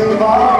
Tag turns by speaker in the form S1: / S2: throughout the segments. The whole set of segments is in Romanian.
S1: goodbye.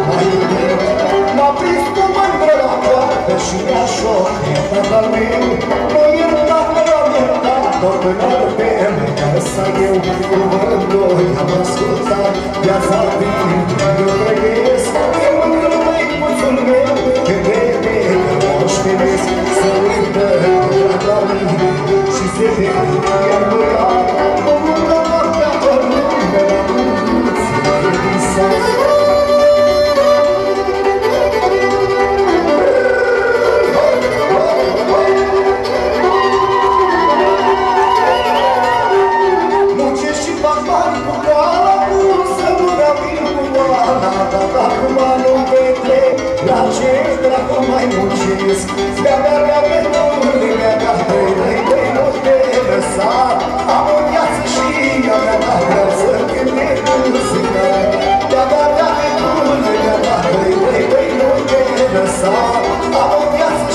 S1: we have a suicide. That's all Dar ce dracu mai muncesc? De-a mea, de-a mea, lumea de-a trei Trei, trei noștri de lăsat. Am o viață și ea mea la viață Când e muzică De-a mea, de-a mea, lumea de-a trei Trei, trei noștri de lăsat. Am o viață